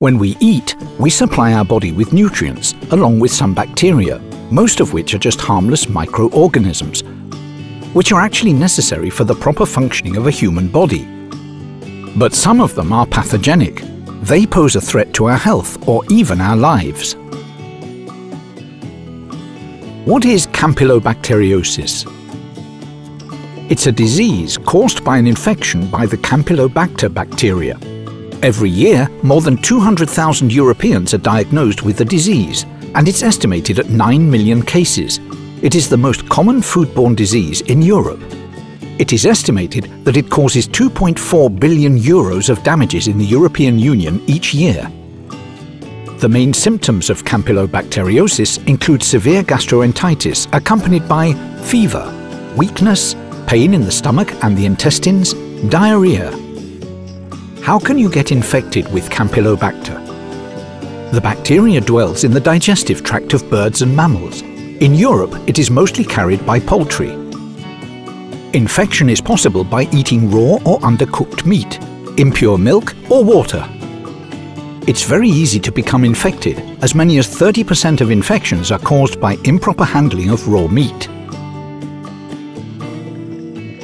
When we eat, we supply our body with nutrients, along with some bacteria, most of which are just harmless microorganisms, which are actually necessary for the proper functioning of a human body. But some of them are pathogenic. They pose a threat to our health or even our lives. What is campylobacteriosis? It's a disease caused by an infection by the Campylobacter bacteria. Every year, more than 200,000 Europeans are diagnosed with the disease, and it's estimated at 9 million cases. It is the most common foodborne disease in Europe. It is estimated that it causes 2.4 billion euros of damages in the European Union each year. The main symptoms of campylobacteriosis include severe gastroenteritis accompanied by fever, weakness, pain in the stomach and the intestines, diarrhea, how can you get infected with Campylobacter? The bacteria dwells in the digestive tract of birds and mammals. In Europe, it is mostly carried by poultry. Infection is possible by eating raw or undercooked meat, impure milk or water. It's very easy to become infected, as many as 30% of infections are caused by improper handling of raw meat.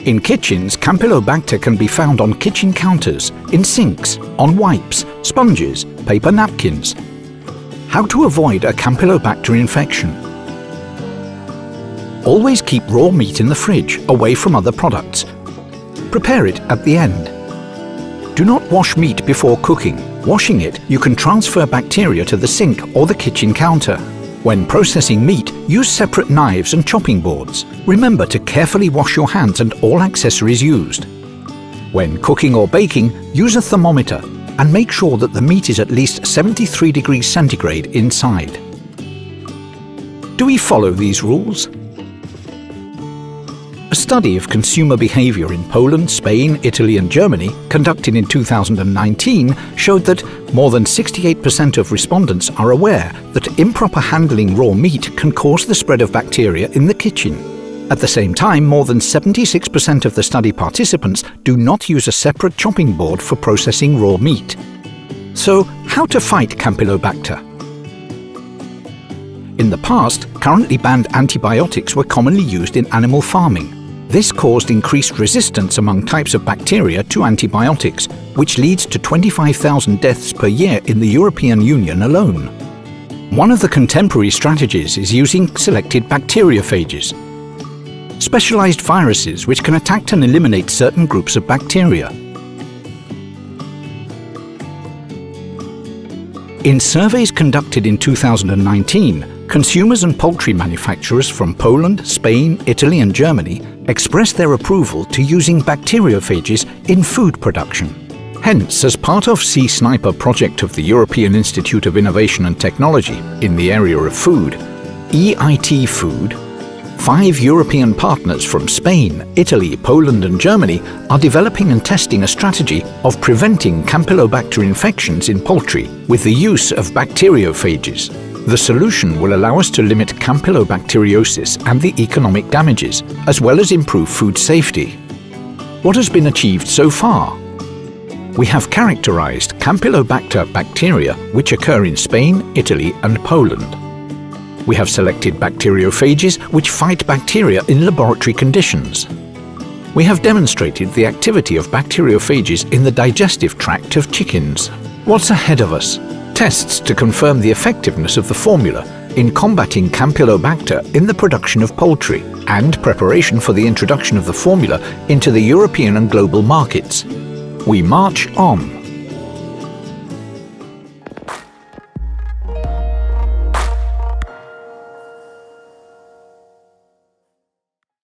In kitchens, Campylobacter can be found on kitchen counters, in sinks, on wipes, sponges, paper napkins. How to avoid a Campylobacter infection? Always keep raw meat in the fridge, away from other products. Prepare it at the end. Do not wash meat before cooking. Washing it, you can transfer bacteria to the sink or the kitchen counter. When processing meat, use separate knives and chopping boards. Remember to carefully wash your hands and all accessories used. When cooking or baking, use a thermometer and make sure that the meat is at least 73 degrees centigrade inside. Do we follow these rules? A study of consumer behaviour in Poland, Spain, Italy and Germany, conducted in 2019, showed that more than 68% of respondents are aware that improper handling raw meat can cause the spread of bacteria in the kitchen. At the same time, more than 76% of the study participants do not use a separate chopping board for processing raw meat. So, how to fight Campylobacter? In the past, currently banned antibiotics were commonly used in animal farming, this caused increased resistance among types of bacteria to antibiotics, which leads to 25,000 deaths per year in the European Union alone. One of the contemporary strategies is using selected bacteriophages, specialized viruses which can attack and eliminate certain groups of bacteria. In surveys conducted in 2019, Consumers and poultry manufacturers from Poland, Spain, Italy and Germany expressed their approval to using bacteriophages in food production. Hence, as part of C-Sniper project of the European Institute of Innovation and Technology in the area of food, EIT Food, five European partners from Spain, Italy, Poland and Germany are developing and testing a strategy of preventing Campylobacter infections in poultry with the use of bacteriophages. The solution will allow us to limit campylobacteriosis and the economic damages, as well as improve food safety. What has been achieved so far? We have characterized Campylobacter bacteria which occur in Spain, Italy and Poland. We have selected bacteriophages which fight bacteria in laboratory conditions. We have demonstrated the activity of bacteriophages in the digestive tract of chickens. What's ahead of us? Tests to confirm the effectiveness of the formula in combating Campylobacter in the production of poultry and preparation for the introduction of the formula into the European and global markets. We march on.